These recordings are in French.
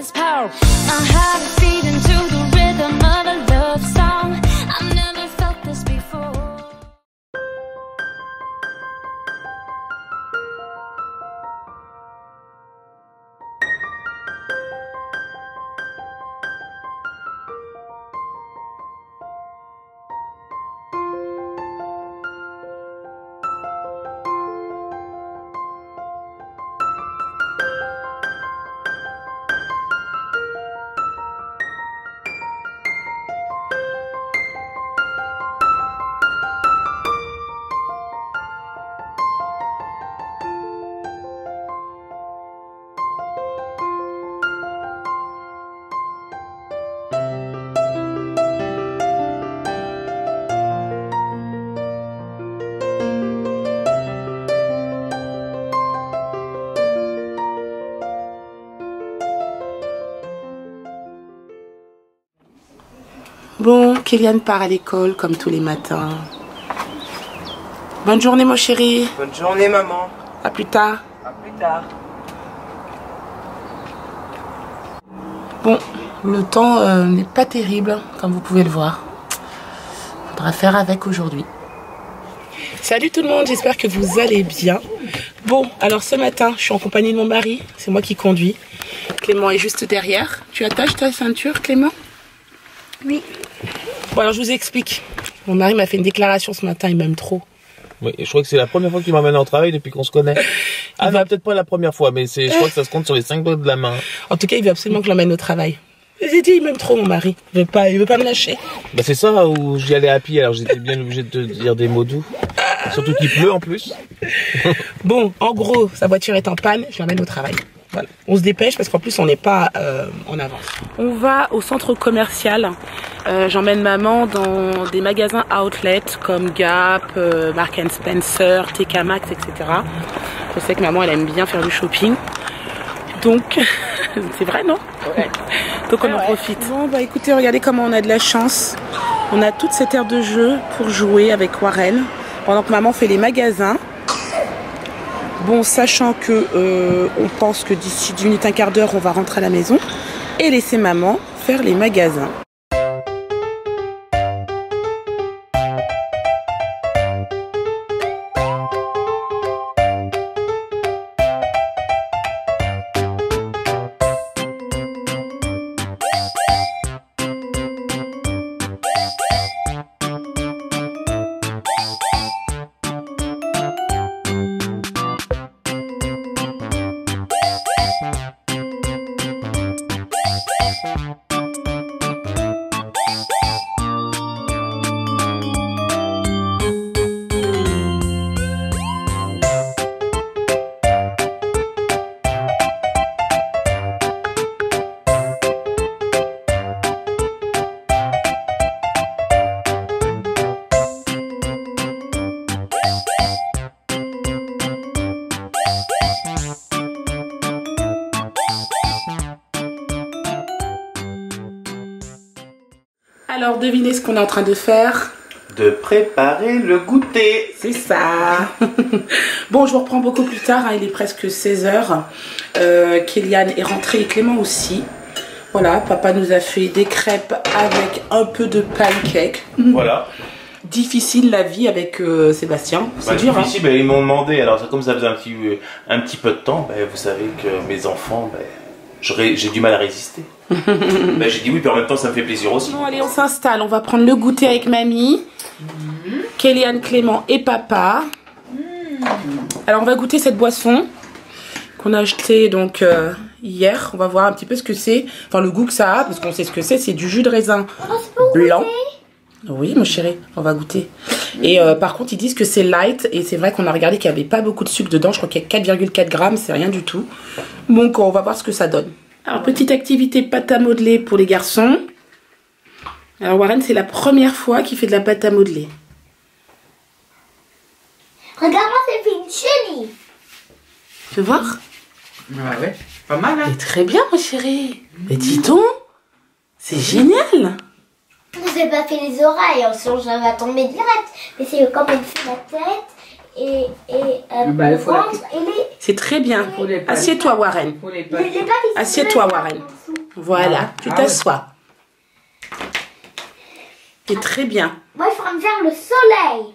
is power. I have a feeling. Kéliane part à l'école comme tous les matins. Bonne journée mon chéri. Bonne journée, maman. À plus tard. À plus tard. Bon, le temps euh, n'est pas terrible, comme vous pouvez le voir. Faudra faire avec aujourd'hui. Salut tout le monde, j'espère que vous allez bien. Bon, alors ce matin, je suis en compagnie de mon mari, c'est moi qui conduis. Clément est juste derrière. Tu attaches ta ceinture, Clément? Oui. Bon, alors je vous explique. Mon mari m'a fait une déclaration ce matin, il m'aime trop. Oui, je crois que c'est la première fois qu'il m'emmène en travail depuis qu'on se connaît. Ah, peut-être pas la première fois, mais je crois que ça se compte sur les cinq doigts de la main. En tout cas, il veut absolument que je l'emmène au travail. J'ai dit, il m'aime trop, mon mari. Il veut pas, il veut pas me lâcher. Bah, c'est ça où j'y allais à pied, alors j'étais bien obligé de te dire des mots doux. Surtout qu'il pleut en plus. Bon, en gros, sa voiture est en panne, je l'emmène au travail. Voilà. On se dépêche parce qu'en plus, on n'est pas euh, en avance. On va au centre commercial. Euh, J'emmène maman dans des magasins outlet comme Gap, euh, Mark Spencer, TK Maxx, etc. Je sais que maman, elle aime bien faire du shopping. Donc, c'est vrai, non? Donc on en profite. Bon, bah écoutez, regardez comment on a de la chance. On a toute cette aire de jeu pour jouer avec Warren. Pendant que maman fait les magasins. Bon, sachant que euh, on pense que d'ici 10 minutes, un quart d'heure, on va rentrer à la maison et laisser maman faire les magasins. Devinez ce qu'on est en train de faire. De préparer le goûter. C'est ça. bon, je vous reprends beaucoup plus tard. hein, il est presque 16h. Euh, Kéliane est rentrée et Clément aussi. Voilà, papa nous a fait des crêpes avec un peu de pancake. Voilà. Difficile la vie avec euh, Sébastien. C'est Bah, dur. hein. Ici, bah, ils m'ont demandé, alors comme ça faisait un petit, euh, un petit peu de temps, bah, vous savez que mes enfants, j'aurais- j'ai du mal à résister. Bah, j'ai dit oui, puis en même temps, ça me fait plaisir aussi. Bon, allez, on s'installe. On va prendre le goûter avec mamie, Kéliane, Clément et papa. Alors, on va goûter cette boisson qu'on a acheté donc euh, hier. On va voir un petit peu ce que c'est. Enfin, le goût que ça a, parce qu'on sait ce que c'est. C'est du jus de raisin blanc. Oui, mon chéri, on va goûter. Et euh, par contre, ils disent que c'est light. Et c'est vrai qu'on a regardé qu'il n'y avait pas beaucoup de sucre dedans. Je crois qu'il y a 4,4 grammes. C'est rien du tout. Donc, on va voir ce que ça donne. Alors, petite activité pâte à modeler pour les garçons. Alors, Warren, c'est la première fois qu'il fait de la pâte à modeler. Regarde-moi, c'est fait une chenille. Tu veux voir? Ouais, ouais. Pas mal, hein Mais très bien, mon chéri. Mais dis donc, c'est génial. Je vous ai pas fait les oreilles, sinon ça va tomber direct. Mais c'est comme elle fait la tête et, et euh, C'est très bien. Assieds-toi, Warren. Assieds-toi, Warren. Voilà, tu t'assois. C'est très bien. Moi, je vais me faire le soleil.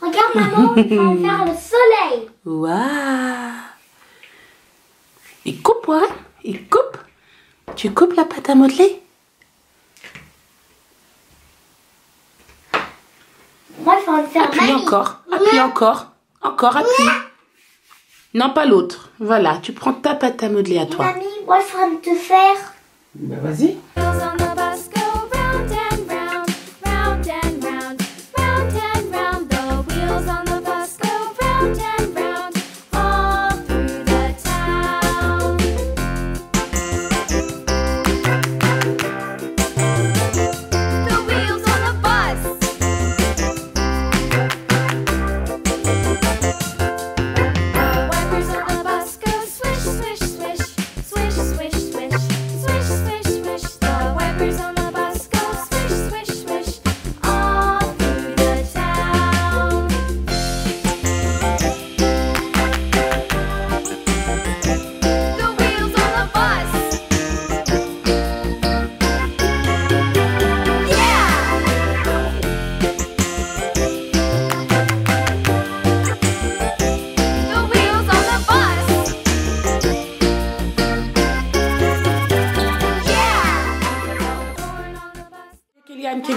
Regarde, maman, je vais me faire le soleil. Waouh. Il coupe, Warren. Il coupe. Tu coupes la pâte à modeler? Moi, il faudra me faire Appuie encore, appuie encore, encore appuie. Non, pas l'autre. Voilà, tu prends ta pâte à modeler à toi. Mamie, moi, il faudra me te faire. Bah vas-y.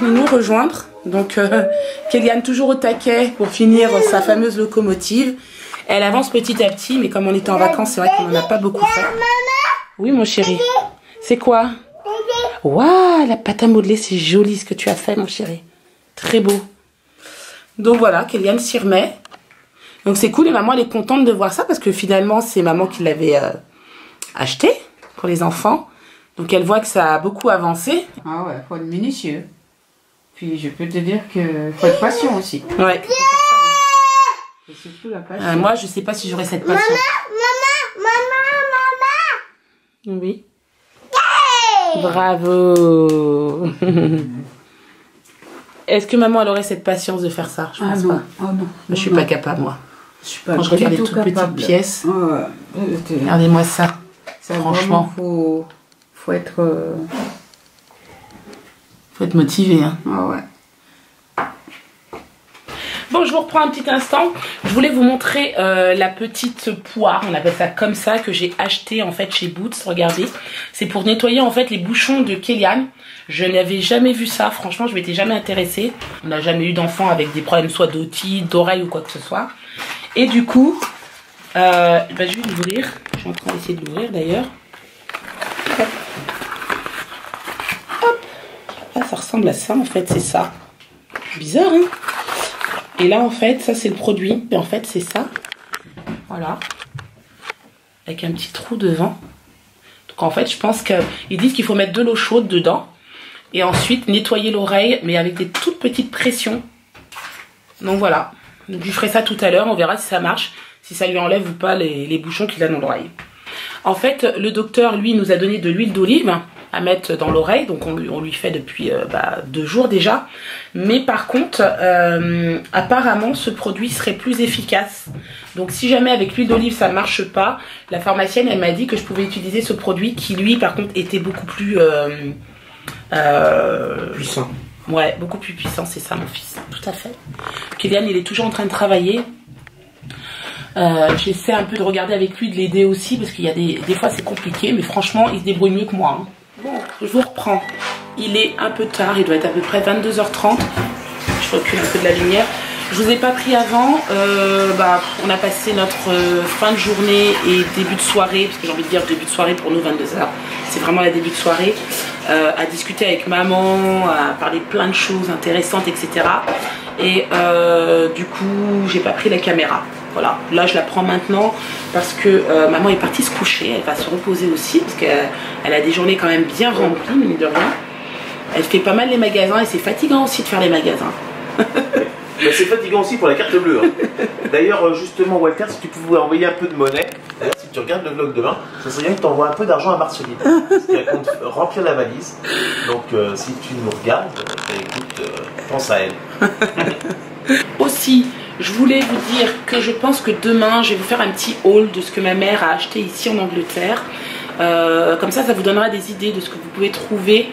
Nous rejoindre. Donc, euh, Kéliane toujours au taquet pour finir sa fameuse locomotive. Elle avance petit à petit, mais comme on était en vacances, c'est vrai qu'on n'en a pas beaucoup fait. Oui, mon chéri. C'est quoi? Waouh, la pâte à modeler, c'est joli ce que tu as fait, mon chéri. Très beau. Donc voilà, Kéliane s'y remet. Donc c'est cool et maman elle est contente de voir ça parce que finalement c'est maman qui l'avait euh, acheté pour les enfants. Donc elle voit que ça a beaucoup avancé. Ah ouais, faut être minutieux. Puis je peux te dire que faut être patient aussi. Ouais. Et surtout la patience. Euh, moi je sais pas si j'aurai cette patience. Maman, maman, Oui. Bravo. Est-ce que maman elle aurait cette patience de faire ça? Je ah pense non, pas. ah non. Je suis non, pas capable moi. Je suis pas Quand je regarde les tout toutes petites pièces. Ah Regardez-moi ça. ça, franchement. vraiment, faut, faut être. euh, Faut être motivé. Hein. Ah ouais. Bon, je vous reprends un petit instant. Je voulais vous montrer euh, la petite poire, on appelle ça comme ça, que j'ai acheté en fait chez Boots. Regardez, c'est pour nettoyer en fait les bouchons de Kellyanne. Je n'avais jamais vu ça, franchement, je m'étais jamais intéressée. On n'a jamais eu d'enfant avec des problèmes soit d'otite, d'oreille ou quoi que ce soit. Et du coup, euh, bah, je vais l'ouvrir. Je suis en train d'essayer de l'ouvrir d'ailleurs. Hop. Hop. Ah, ça ressemble à ça en fait, c'est ça. Bizarre, hein? Et là, en fait, ça, c'est le produit. Et en fait, c'est ça. Voilà. Avec un petit trou devant. Donc, en fait, je pense qu'ils disent qu'il faut mettre de l'eau chaude dedans. Et ensuite, nettoyer l'oreille, mais avec des toutes petites pressions. Donc, voilà. Je ferai ça tout à l'heure. On verra si ça marche. Si ça lui enlève ou pas les bouchons qu'il a dans l'oreille. En fait, le docteur, lui, nous a donné de l'huile d'olive à mettre dans l'oreille. Donc, on, lui- on lui fait depuis euh, bah, deux jours déjà. Mais par contre, euh, apparemment, ce produit serait plus efficace. Donc, si jamais avec l'huile d'olive ça marche pas, la pharmacienne elle m'a dit que je pouvais utiliser ce produit qui lui, par contre, était beaucoup plus euh, Puissant. Ouais, beaucoup plus puissant, c'est ça mon fils. Tout à fait. Kylian, il est toujours en train de travailler. Euh, J'essaie un peu de regarder avec lui, de l'aider aussi, parce qu'il y a des, des fois c'est compliqué, mais franchement, il se débrouille mieux que moi. hein. Je vous reprends. Il est un peu tard, il doit être à peu près 22h30. Je recule un peu de la lumière. Je vous ai pas pris avant. euh, bah, on a passé notre euh, fin de journée et début de soirée, parce que j'ai envie de dire début de soirée pour nous 22h. C'est vraiment la début de soirée. euh, à discuter avec maman, à parler plein de choses intéressantes, etc. Et du coup, j'ai pas pris la caméra. Voilà, là je la prends maintenant parce que euh, maman est partie se coucher, elle va se reposer aussi parce qu'elle elle a des journées quand même bien remplies, mine de rien. Elle fait pas mal les magasins et c'est fatigant aussi de faire les magasins. Mais c'est fatigant aussi pour la carte bleue. hein. D'ailleurs, euh, justement, Walter, si tu pouvais envoyer un peu de monnaie, si tu regardes le vlog demain, ça serait bien que tu envoies un peu d'argent à Marceline. Parce qu'elle compte remplir la valise. Donc, euh, si tu nous regardes, bah, écoute, euh, pense à elle. Aussi, je voulais vous dire que je pense que demain, je vais vous faire un petit haul de ce que ma mère a acheté ici en Angleterre. Euh, comme ça, ça vous donnera des idées de ce que vous pouvez trouver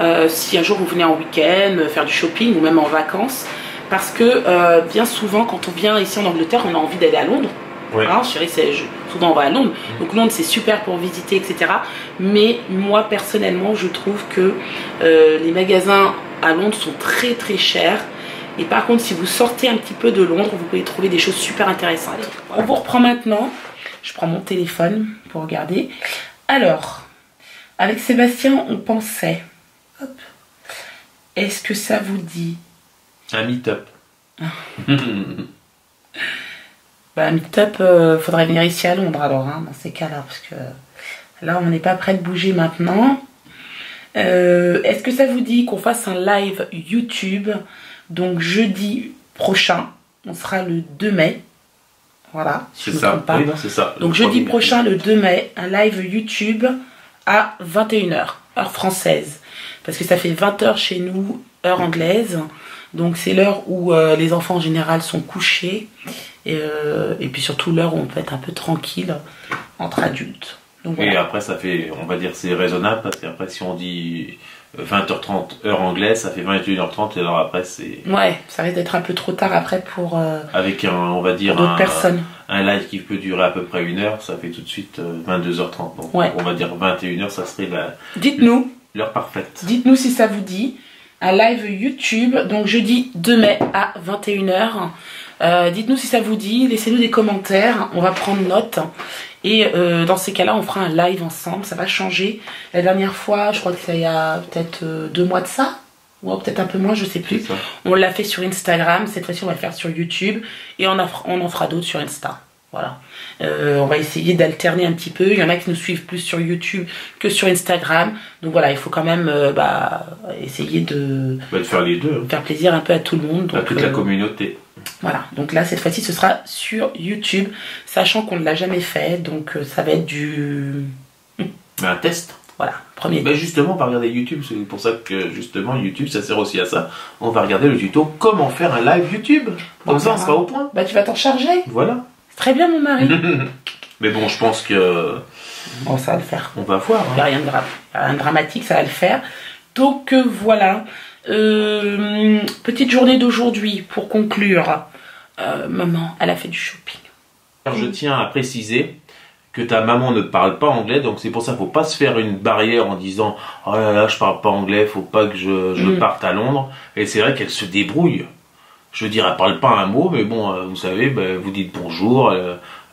euh, si un jour vous venez en week-end, euh, faire du shopping ou même en vacances. Parce que euh, bien souvent, quand on vient ici en Angleterre, on a envie d'aller à Londres. Ouais. Hein, chérie, c'est- je- souvent on va à Londres. Donc Londres, c'est super pour visiter, etc. Mais moi, personnellement, je trouve que les magasins à Londres sont très très chers. Et par contre, si vous sortez un petit peu de Londres, vous pouvez trouver des choses super intéressantes. On vous reprend maintenant. Je prends mon téléphone pour regarder. Alors, avec Sébastien, on pensait. Hop. Est-ce que ça vous dit? Un meet-up. Bah, meet-up, euh, faudrait venir ici à Londres alors, hein, dans ces cas-là, parce que là, on n'est pas prêt de bouger maintenant. Euh, Est-ce que ça vous dit qu'on fasse un live YouTube Donc, jeudi prochain, on sera le 2 mai. Voilà, si C'est je ça. pas. Oui, non, ça. Donc jeudi prochain, le 2 mai, un live YouTube à 21h, heure française. Parce que ça fait 20h chez nous, heure anglaise. Donc c'est l'heure où euh, les enfants en général sont couchés. Et, euh, et puis surtout l'heure où on peut être un peu tranquille entre adultes. Donc Et voilà. après, ça fait, on va dire, c'est raisonnable parce qu'après, si on dit 20h30 heure anglaise, ça fait 21h30 et alors après, c'est Ouais, ça risque d'être un peu trop tard après pour, euh, avec un, on va dire, un, personnes. un live qui peut durer à peu près une heure, ça fait tout de suite euh, 22h30. Donc, Ouais. on va dire 21h, ça serait la- Dites-nous, l'heure parfaite. Dites-nous si ça vous dit. Un live YouTube, donc jeudi 2 mai à 21h. Euh, Dites-nous si ça vous dit, laissez-nous des commentaires, on va prendre note. Et euh, dans ces cas-là, on fera un live ensemble, ça va changer. La dernière fois, je crois que il y a peut-être euh, deux mois de ça, ou peut-être un peu moins, je sais plus. Ça. On l'a fait sur Instagram, cette fois-ci on va le faire sur YouTube et on, en fera- on en fera d'autres sur Insta. Voilà. Euh, on va essayer d'alterner un petit peu. Il y en a qui nous suivent plus sur YouTube que sur Instagram. Donc voilà, il faut quand même euh, bah, essayer de te faire les deux, faire plaisir un peu à tout le monde. à Donc, toute la communauté. Voilà. Donc là, cette fois-ci, ce sera sur YouTube, sachant qu'on ne l'a jamais fait. Donc euh, ça va être du Mais un test. voilà premier. Ben justement, on va regarder YouTube. C'est pour ça que justement, YouTube, ça sert aussi à ça. On va regarder le tuto comment faire un live YouTube. Comme ça, on sera au point. Bah tu vas t'en charger. Voilà. Très bien, mon mari. Mais bon, je pense que bon, ça va le faire. on va voir. Il n'y a rien de grave, y a rien de dramatique, ça va le faire. Donc euh, voilà. Euh, petite journée d'aujourd'hui pour conclure. Euh, maman, elle a fait du shopping. Je tiens à préciser que ta maman ne parle pas anglais, donc c'est pour ça qu'il faut pas se faire une barrière en disant oh là là je parle pas anglais, faut pas que je, je Mm. parte à Londres. Et c'est vrai qu'elle se débrouille. Je veux dire, elle parle pas un mot, mais bon, euh, vous savez, ben, vous dites bonjour.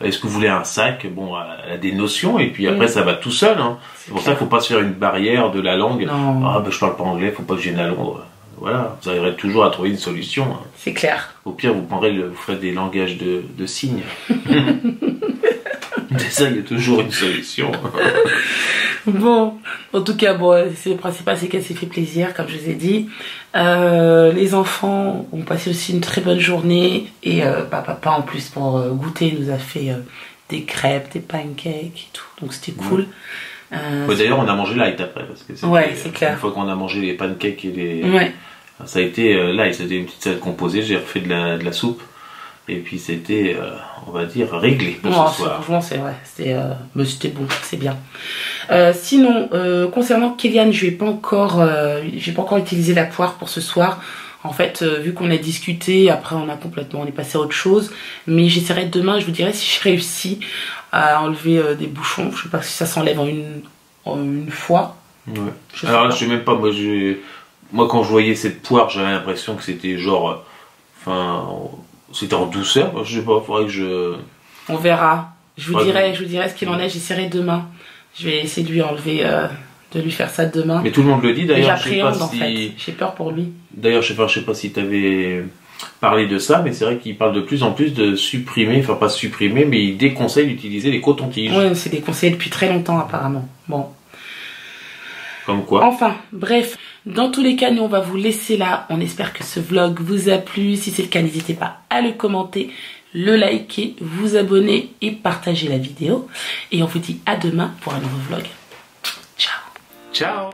Est-ce que vous voulez un sac? Bon, elle a des notions, et puis après ça va tout seul. hein. C'est pour ça qu'il faut pas se faire une barrière de la langue. Non. Ah ben je parle pas anglais, faut pas que je vienne à Londres. Voilà, vous arriverez toujours à trouver une solution. hein. C'est clair. Au pire, vous prendrez le, vous ferez des langages de, de signes. Ça, il y a toujours une solution. Bon, en tout cas, bon, c'est le principal, c'est qu'elle s'est fait plaisir, comme je vous ai dit. Euh, les enfants ont passé aussi une très bonne journée et euh, bah, papa en plus pour euh, goûter nous a fait euh, des crêpes, des pancakes et tout, donc c'était cool. Ouais, D'ailleurs, on a mangé light après. Parce que Ouais, c'est clair. Une fois qu'on a mangé les pancakes et les. ouais, Ça a été light, c'était une petite salade composée. J'ai refait de la, de la soupe. Et puis c'était, euh, on va dire, réglé pour Non, ce soir. franchement c'est vrai, c'était euh, mais c'était bon, c'est bien. Euh, sinon, concernant Kéliane, je vais pas encore, j'ai pas encore utilisé la poire pour ce soir. En fait, vu qu'on a discuté, après on a complètement, on est passé à autre chose. Mais j'essaierai demain, je vous dirai si je réussis à enlever des bouchons. Je sais pas si ça s'enlève en une, en une fois. Ouais. Je Alors là, je sais même pas. Moi, moi quand je voyais cette poire, j'avais l'impression que c'était genre. Enfin. C'était en douceur. Je sais pas, faudrait que je. On verra. Je vous Ouais, dirai, je vous dirai ce qu'il en est. J'essaierai demain. Je vais essayer de lui enlever, euh, de lui faire ça demain. Mais tout le monde le dit d'ailleurs. Je sais pas J'appréhende en fait. si. J'ai peur pour lui. D'ailleurs, je sais pas, je sais pas si tu avais parlé de ça, mais c'est vrai qu'il parle de plus en plus de supprimer, enfin pas supprimer, mais il déconseille d'utiliser les cotons-tiges. Ouais, c'est déconseillé depuis très longtemps apparemment. Bon. Comme quoi. Enfin, bref, dans tous les cas, nous on va vous laisser là. On espère que ce vlog vous a plu. Si c'est le cas, n'hésitez pas à le commenter, le liker, vous abonner et partager la vidéo. Et on vous dit à demain pour un nouveau vlog. Ciao Ciao